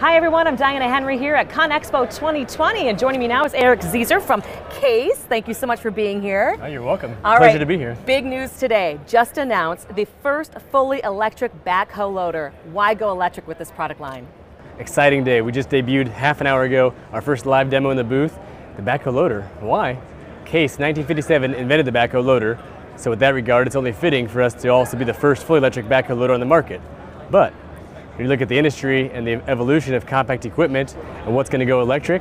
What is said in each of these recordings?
Hi everyone, I'm Diana Henry here at ConExpo 2020 and joining me now is Eric Zieser from Case. Thank you so much for being here. Oh, you're welcome. All Pleasure right, to be here. Big news today. Just announced the first fully electric backhoe loader. Why go electric with this product line? Exciting day. We just debuted half an hour ago our first live demo in the booth, the backhoe loader. Why? Case 1957 invented the backhoe loader, so with that regard, it's only fitting for us to also be the first fully electric backhoe loader on the market. But when you look at the industry and the evolution of compact equipment and what's going to go electric,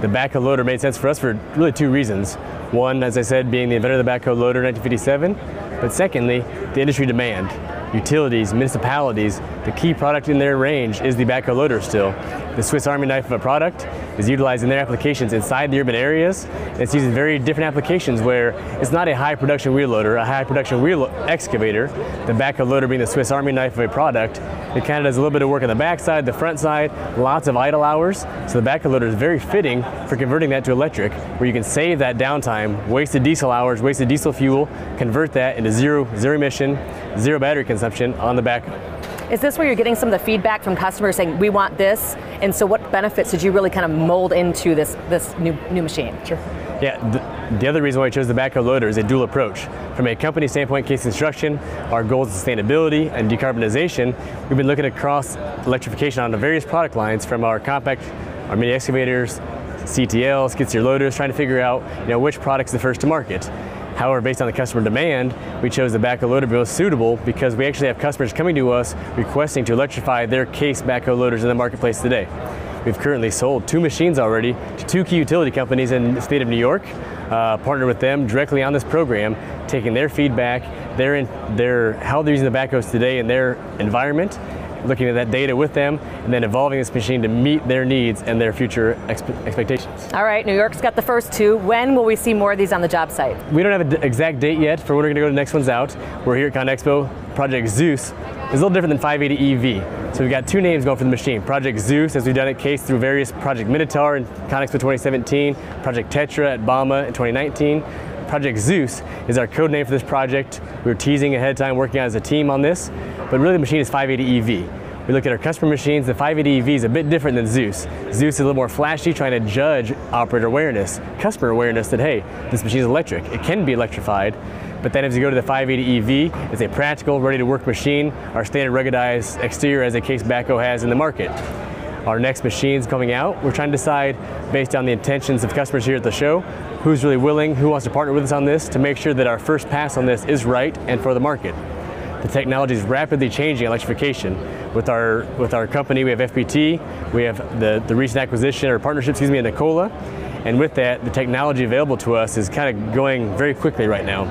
the backhoe loader made sense for us for really two reasons. One, as I said, being the inventor of the backhoe loader in 1957, but secondly, the industry demand. Utilities, municipalities, the key product in their range is the backhoe loader still. The Swiss Army knife of a product is utilized in their applications inside the urban areas. It's used in very different applications where it's not a high production wheel loader, a high production wheel excavator. The backhoe loader being the Swiss Army knife of a product. It kind of does a little bit of work on the back side, the front side, lots of idle hours. So the backhoe loader is very fitting for converting that to electric, where you can save that downtime, wasted diesel hours, wasted diesel fuel, convert that into zero, zero emission, zero battery consumption on the back. Is this where you're getting some of the feedback from customers saying, we want this? And so what benefits did you really kind of mold into this, this new, new machine? Sure. Yeah, the, the, other reason why I chose the backhoe loader is a dual approach. From a company standpoint, Case Construction, our goals of sustainability and decarbonization, we've been looking across electrification on the various product lines from our compact, our mini excavators, CTLs, skid steer loaders, trying to figure out you know, which product's the first to market. However, based on the customer demand, we chose the backhoe loader most suitable because we actually have customers coming to us requesting to electrify their case backhoe loaders in the marketplace today. We've currently sold two machines already to two key utility companies in the state of New York, uh, partnered with them directly on this program, taking their feedback, their, in, their, how they're using the backhoes today in their environment, looking at that data with them, and then evolving this machine to meet their needs and their future expe expectations. All right, New York's got the first two. When will we see more of these on the job site? We don't have an exact date yet for when we're going to go to the next one's out. We're here at ConExpo. Project Zeus is a little different than 580 EV. So we've got two names going for the machine. Project Zeus, as we've done at Case through various Project Minotaur in ConExpo 2017, Project Tetra at Bauma in 2019. Project Zeus is our code name for this project. We were teasing ahead of time working as a team on this, but really the machine is 580 EV. We look at our customer machines, the 580 EV is a bit different than Zeus. Zeus is a little more flashy, trying to judge operator awareness, customer awareness that, hey, this machine is electric. It can be electrified. But then as you go to the 580 EV, it's a practical, ready to work machine, our standard ruggedized exterior as a case backhoe has in the market. Our next machine's coming out. We're trying to decide, based on the intentions of customers here at the show, who's really willing, who wants to partner with us on this to make sure that our first pass on this is right and for the market. The technology is rapidly changing electrification. With our, with our company, we have FPT, we have the, the recent acquisition or partnership, excuse me, in Nikola, and with that, the technology available to us is kind of going very quickly right now.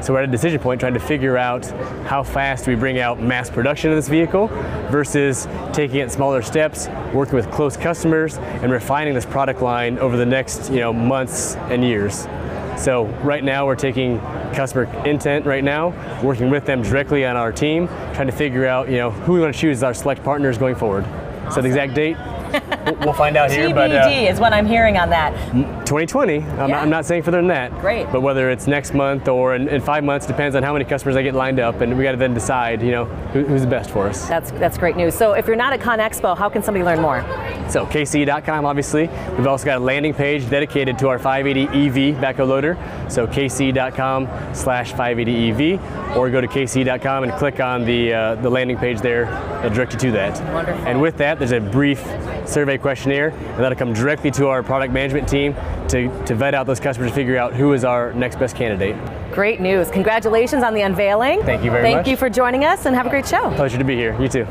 So we're at a decision point trying to figure out how fast we bring out mass production of this vehicle versus taking it smaller steps, working with close customers, and refining this product line over the next you know, months and years. So right now we're taking customer intent right now, working with them directly on our team, trying to figure out you know, who we want to choose as our select partners going forward. Awesome. So the exact date, we'll find out here. TBD but, uh, is what I'm hearing on that. 2020. I'm, yeah. not, I'm, not, saying further than that. Great. But whether it's next month or in, in, five months depends on how many customers I get lined up, and we got to then decide, you know, who, who's the best for us. That's that's great news. So if you're not at ConExpo, how can somebody learn more? So casece.com, obviously. We've also got a landing page dedicated to our 580 EV backhoe loader. So casece.com slash 580 EV, or go to casece.com and click on the uh, the landing page there. It'll direct you to that. Wonderful. And with that, there's a brief survey questionnaire, and that'll come directly to our product management team to, to vet out those customers to figure out who is our next best candidate. Great news. Congratulations on the unveiling. Thank you very Thank much. Thank you for joining us and have a great show. Pleasure to be here. You too.